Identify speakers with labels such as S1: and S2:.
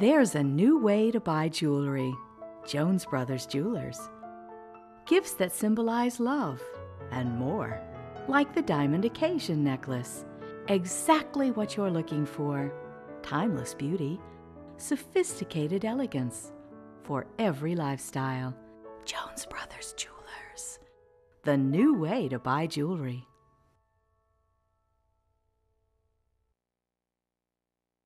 S1: There's a new way to buy jewelry. Jones Brothers Jewelers. Gifts that symbolize love and more, like the diamond occasion necklace. Exactly what you're looking for. Timeless beauty, sophisticated elegance for every lifestyle. Jones Brothers Jewelers. The new way to buy jewelry.